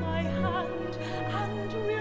my hand and